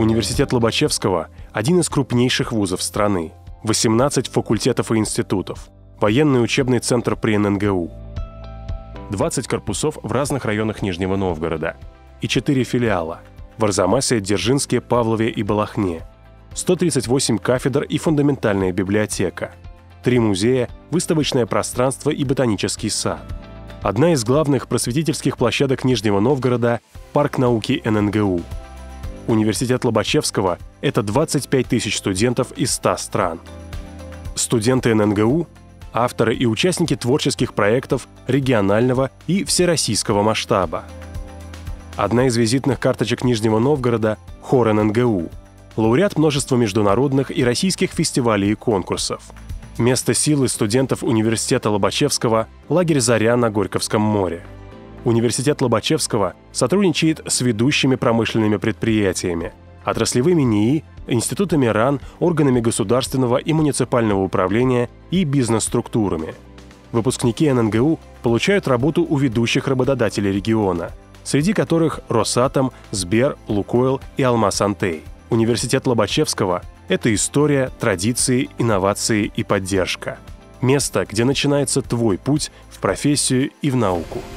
Университет Лобачевского – один из крупнейших вузов страны. 18 факультетов и институтов. Военный учебный центр при ННГУ. 20 корпусов в разных районах Нижнего Новгорода. И 4 филиала – в Арзамасе, Дзержинске, Павлове и Балахне. 138 кафедр и фундаментальная библиотека. Три музея, выставочное пространство и ботанический сад. Одна из главных просветительских площадок Нижнего Новгорода – парк науки ННГУ – Университет Лобачевского – это 25 тысяч студентов из 100 стран. Студенты ННГУ – авторы и участники творческих проектов регионального и всероссийского масштаба. Одна из визитных карточек Нижнего Новгорода – хор ННГУ, лауреат множества международных и российских фестивалей и конкурсов. Место силы студентов Университета Лобачевского – лагерь «Заря» на Горьковском море – Университет Лобачевского сотрудничает с ведущими промышленными предприятиями, отраслевыми НИИ, институтами РАН, органами государственного и муниципального управления и бизнес-структурами. Выпускники ННГУ получают работу у ведущих работодателей региона, среди которых Росатом, Сбер, Лукойл и Алмаз-Антей. Университет Лобачевского – это история, традиции, инновации и поддержка. Место, где начинается твой путь в профессию и в науку –